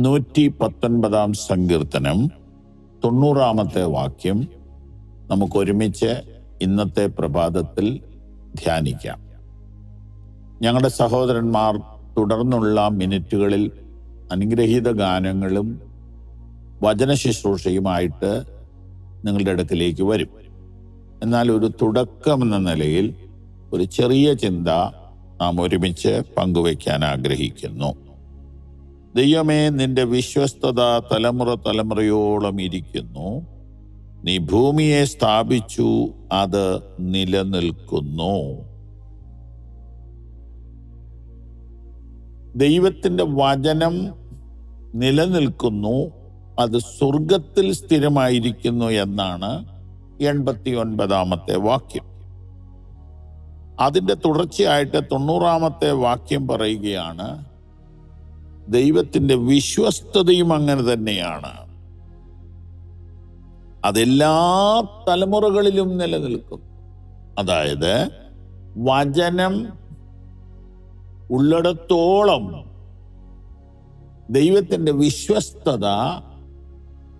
നൂറ്റി പത്തൊൻപതാം സങ്കീർത്തനം തൊണ്ണൂറാമത്തെ വാക്യം നമുക്ക് ഒരുമിച്ച് ഇന്നത്തെ പ്രഭാതത്തിൽ ധ്യാനിക്കാം. ഞങ്ങളുടെ സഹോദരന്മാർ തുടർന്നുള്ള മിനിറ്റുകളിൽ അനുഗ്രഹീത ഗാനങ്ങളും വചന ശുശ്രൂഷയുമായിട്ട് നിങ്ങളുടെ അടുക്കിലേക്ക് വരും. എന്നാൽ ഒരു തുടക്കം എന്ന നിലയിൽ ഒരു ചെറിയ ചിന്ത നാം ഒരുമിച്ച് പങ്കുവയ്ക്കാൻ ആഗ്രഹിക്കുന്നു. ദൈവമേ നിന്റെ വിശ്വസ്തത തലമുറ തലമുറയോളം ഇരിക്കുന്നു. നീ ഭൂമിയെ സ്ഥാപിച്ചു അത് നിലനിൽക്കുന്നു. ദൈവത്തിന്റെ വചനം നിലനിൽക്കുന്നു അത് സ്വർഗത്തിൽ സ്ഥിരമായിരിക്കുന്നു എന്നാണ് എൺപത്തി ഒൻപതാമത്തെ വാക്യം. അതിന്റെ തുടർച്ചയായിട്ട് തൊണ്ണൂറാമത്തെ വാക്യം പറയുകയാണ് ദൈവത്തിന്റെ വിശ്വസ്തതയും അങ്ങനെ തന്നെയാണ്. അതെല്ലാ തലമുറകളിലും നിലനിൽക്കും. അതായത് വചനം ഉള്ളിടത്തോളം ദൈവത്തിന്റെ വിശ്വസ്തത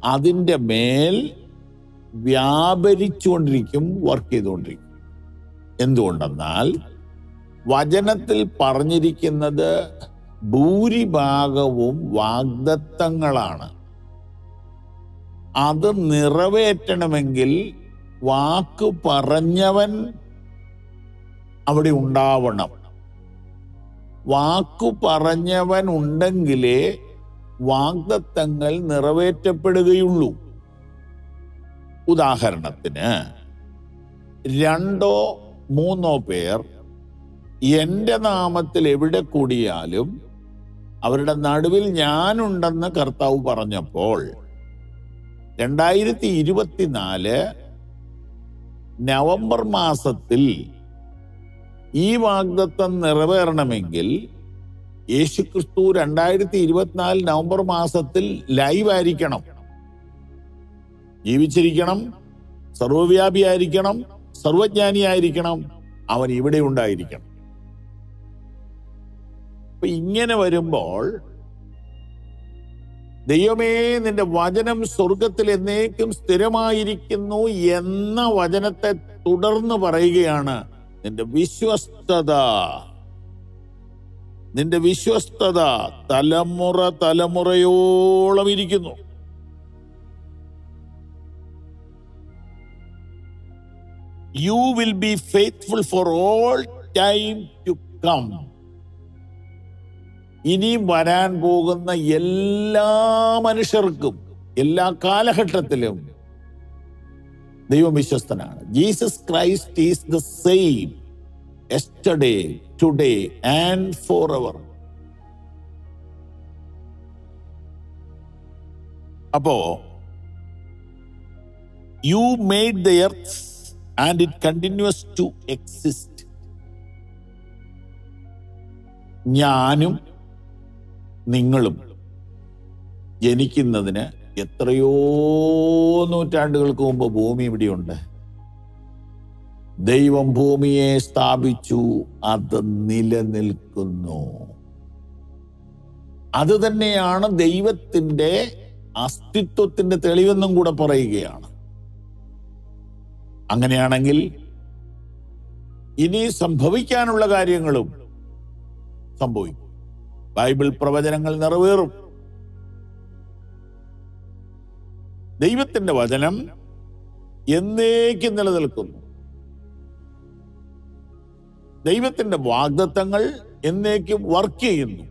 അതിന്റെ മേൽ വ്യാപരിച്ചുകൊണ്ടിരിക്കും വർക്ക് ചെയ്തുകൊണ്ടിരിക്കും. എന്തുകൊണ്ടെന്നാൽ വചനത്തിൽ പറഞ്ഞിരിക്കുന്നത് ഭൂരിഭാഗവും വാഗ്ദത്തങ്ങളാണ്. അത് നിറവേറ്റണമെങ്കിൽ വാക്ക് പറഞ്ഞവൻ അവിടെ ഉണ്ടാവണം. വാക്കു പറഞ്ഞവൻ ഉണ്ടെങ്കിലേ വാഗ്ദത്തങ്ങൾ നിറവേറ്റപ്പെടുകയുള്ളൂ. ഉദാഹരണത്തിന് രണ്ടോ മൂന്നോ പേർ എന്റെ നാമത്തിൽ എവിടെ കൂടിയാലും അവരുടെ നടുവിൽ ഞാനുണ്ടെന്ന് കർത്താവ് പറഞ്ഞപ്പോൾ രണ്ടായിരത്തി ഇരുപത്തിനാല് നവംബർ മാസത്തിൽ ഈ വാഗ്ദത്തം നിറവേറണമെങ്കിൽ യേശുക്രിസ്തു രണ്ടായിരത്തി ഇരുപത്തിനാല് നവംബർ മാസത്തിൽ ലൈവ് ആയിരിക്കണം ജീവിച്ചിരിക്കണം സർവവ്യാപിയായിരിക്കണം സർവജ്ഞാനിയായിരിക്കണം അവൻ ഇവിടെ ഉണ്ടായിരിക്കണം. ഇങ്ങനെ വരുമ്പോൾ ദൈവമേ നിന്റെ വചനം സ്വർഗത്തിൽ എന്നേക്കും സ്ഥിരമായിരിക്കുന്നു എന്ന വചനത്തെ തുടർന്ന് പറയുകയാണ് നിന്റെ വിശ്വസ്തത. നിന്റെ വിശ്വസ്തത തലമുറ തലമുറയോളം ഇരിക്കുന്നു. You will be faithful for all time to come ഇനി വരാൻ പോകുന്ന എല്ലാ മനുഷ്യർക്കും എല്ലാ കാലഘട്ടത്തിലും ദൈവം വിശ്വസ്തനാണ് Jesus Christ is the same yesterday today and for ever അപ്പോ you made the earth and it continues to exist ഞാനും നിങ്ങളും ജനിക്കുന്നതിന് എത്രയോ നൂറ്റാണ്ടുകൾക്ക് മുമ്പ് ഭൂമി ഇവിടെയുണ്ട്. ദൈവം ഭൂമിയെ സ്ഥാപിച്ചു അത് നിലനിൽക്കുന്നു. അത് തന്നെയാണ് ദൈവത്തിന്റെ അസ്തിത്വത്തിന്റെ തെളിവെന്നും കൂടെ പറയുകയാണ്. അങ്ങനെയാണെങ്കിൽ ഇനി സംഭവിക്കാനുള്ള കാര്യങ്ങളും സംഭവിക്കും. ബൈബിൾ പ്രവചനങ്ങൾ നിറവേറും. ദൈവത്തിന്റെ വചനം എന്നേക്കും നിലനിൽക്കുന്നു. ദൈവത്തിന്റെ വാഗ്ദത്തങ്ങൾ എന്നേക്കും വർക്ക് ചെയ്യുന്നു.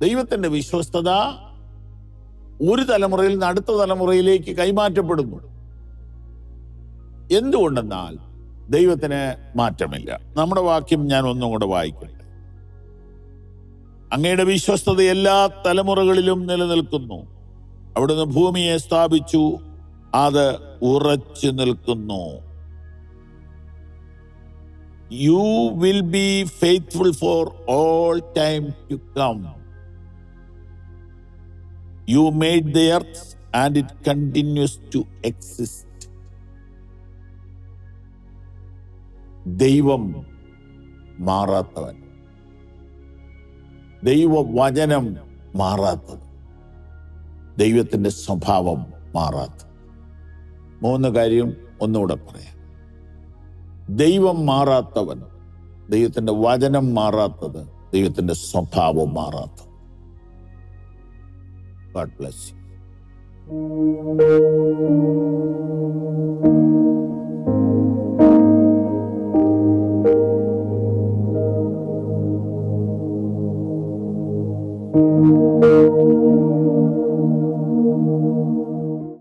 ദൈവത്തിന്റെ വിശ്വസ്തത ഒരു തലമുറയിൽ നിന്ന് അടുത്ത തലമുറയിലേക്ക് കൈമാറ്റപ്പെടുന്നു. എന്തുകൊണ്ടെന്നാൽ ദൈവത്തിന് മാറ്റമില്ല. നമ്മുടെ വാക്യം ഞാൻ ഒന്നും കൂടെ വായിക്കട്ടെ അങ്ങയുടെ വിശ്വസ്തത എല്ലാ തലമുറകളിലും നിലനിൽക്കുന്നു. അവിടുന്ന് ഭൂമിയെ സ്ഥാപിച്ചു അത് ഉറച്ചു നിൽക്കുന്നു. You will be faithful for all time to come you made the earth and it continues to exist ദൈവം മാറാത്തവൻ. ദൈവവചനം മാറാത്തത്. ദൈവത്തിന്റെ സ്വഭാവം മാറാത്തത്. മൂന്ന് കാര്യം ഒന്നുകൂടെ പറയാം. ദൈവം മാറാത്തവൻ ദൈവത്തിന്റെ വചനം മാറാത്തത് ദൈവത്തിന്റെ സ്വഭാവം മാറാത്തത്. God bless you